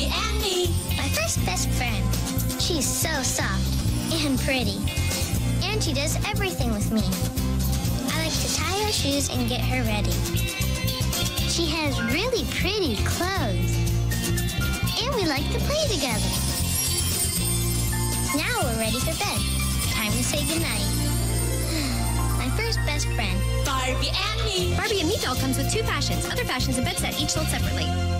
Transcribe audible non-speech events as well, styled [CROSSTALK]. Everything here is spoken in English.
Barbie and me. My first best friend. She's so soft and pretty. And she does everything with me. I like to tie her shoes and get her ready. She has really pretty clothes. And we like to play together. Now we're ready for bed. Time to say goodnight. [SIGHS] My first best friend. Barbie and me. Barbie and Me doll comes with two fashions. Other fashions and bed set each sold separately.